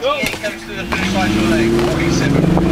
uh, Ian comes to the finish line for leg 47.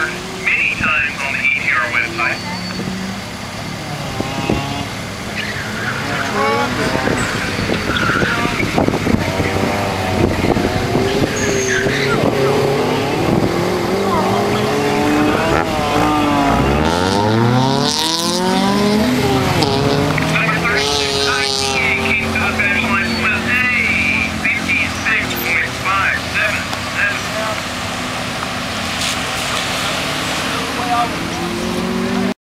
featured many times on the ETR website.